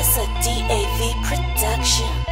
It's a DAV production.